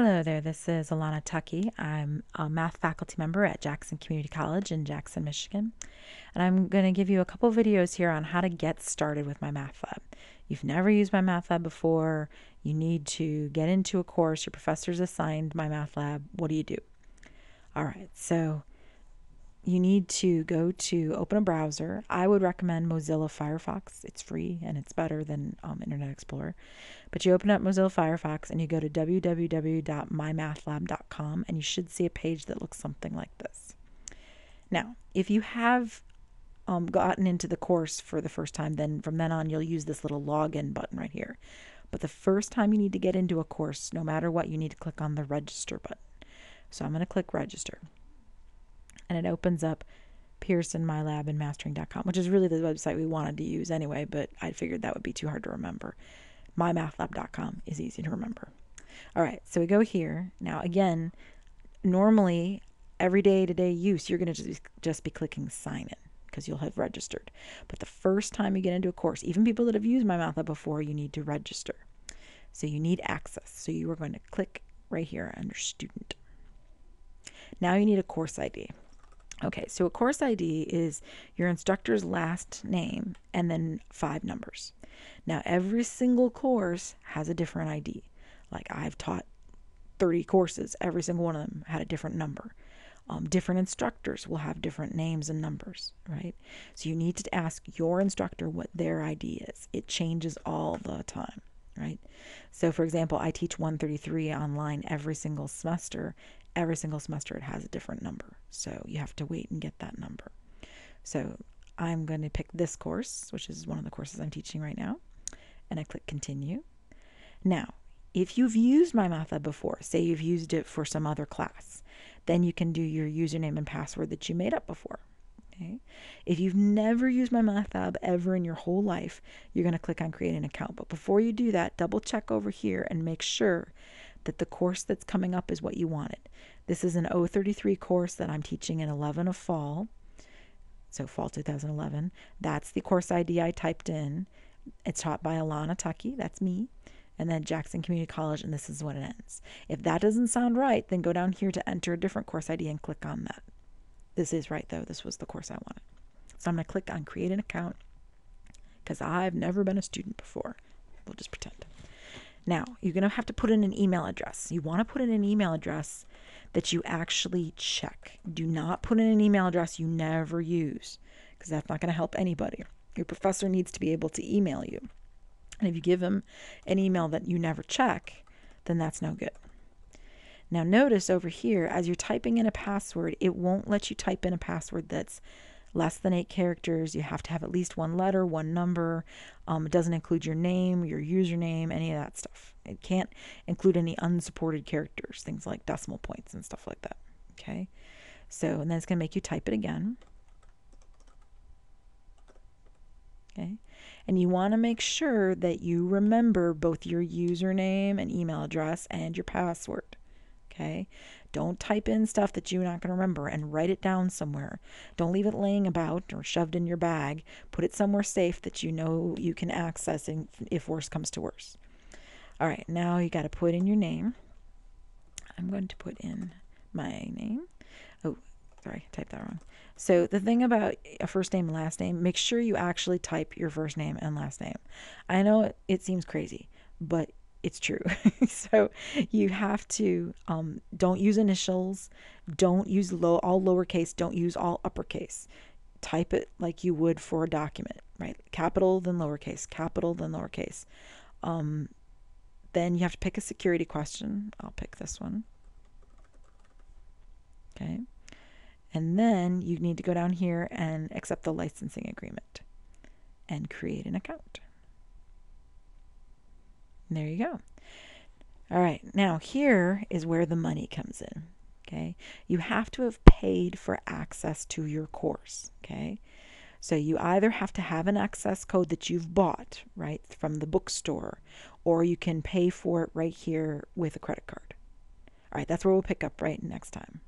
Hello there, this is Alana Tuckey. I'm a math faculty member at Jackson Community College in Jackson, Michigan. And I'm going to give you a couple videos here on how to get started with MyMathLab. You've never used MyMathLab before, you need to get into a course, your professor's assigned MyMathLab. What do you do? All right, so you need to go to open a browser. I would recommend Mozilla Firefox. It's free and it's better than um, Internet Explorer. But you open up Mozilla Firefox and you go to www.mymathlab.com and you should see a page that looks something like this. Now, if you have um, gotten into the course for the first time, then from then on you'll use this little login button right here. But the first time you need to get into a course, no matter what, you need to click on the register button. So I'm going to click register and it opens up Pearson, MyLab, and Mastering.com, which is really the website we wanted to use anyway, but I figured that would be too hard to remember. MyMathLab.com is easy to remember. All right, so we go here. Now, again, normally, every day to day use, you're going to just, just be clicking sign in because you'll have registered. But the first time you get into a course, even people that have used MyMathLab before, you need to register. So you need access. So you are going to click right here under student. Now you need a course ID. Okay, so a course ID is your instructor's last name and then five numbers. Now, every single course has a different ID. Like I've taught 30 courses, every single one of them had a different number. Um, different instructors will have different names and numbers, right? So you need to ask your instructor what their ID is. It changes all the time, right? So, for example, I teach 133 online every single semester, every single semester it has a different number. So you have to wait and get that number. So I'm going to pick this course, which is one of the courses I'm teaching right now, and I click continue. Now, if you've used my MyMathLab before, say you've used it for some other class, then you can do your username and password that you made up before. Okay. If you've never used my MyMathLab ever in your whole life, you're going to click on create an account. But before you do that, double check over here and make sure that the course that's coming up is what you wanted. This is an 033 course that I'm teaching in 11 of fall, so fall 2011. That's the course ID I typed in. It's taught by Alana Tuckey, that's me, and then Jackson Community College, and this is what it ends. If that doesn't sound right, then go down here to enter a different course ID and click on that. This is right though, this was the course I wanted. So I'm going to click on create an account because I've never been a student before. We'll just pretend. Now, you're going to have to put in an email address. You want to put in an email address that you actually check. Do not put in an email address you never use because that's not going to help anybody. Your professor needs to be able to email you. And if you give him an email that you never check, then that's no good. Now, notice over here, as you're typing in a password, it won't let you type in a password that's less than eight characters. You have to have at least one letter, one number. Um, it doesn't include your name, your username, any of that stuff. It can't include any unsupported characters, things like decimal points and stuff like that. Okay. So, and then it's going to make you type it again. Okay. And you want to make sure that you remember both your username and email address and your password. Okay. Don't type in stuff that you're not going to remember and write it down somewhere. Don't leave it laying about or shoved in your bag. Put it somewhere safe that you know you can access if worse comes to worse. All right, now you got to put in your name. I'm going to put in my name. Oh, sorry, typed that wrong. So the thing about a first name and last name, make sure you actually type your first name and last name. I know it, it seems crazy, but it's true. so you have to um, don't use initials, don't use low all lowercase, don't use all uppercase. Type it like you would for a document, right? Capital then lowercase, capital then lowercase. Um, then you have to pick a security question. I'll pick this one. Okay. And then you need to go down here and accept the licensing agreement and create an account. There you go. All right, now here is where the money comes in. Okay, you have to have paid for access to your course. Okay, so you either have to have an access code that you've bought, right, from the bookstore, or you can pay for it right here with a credit card. All right, that's where we'll pick up right next time.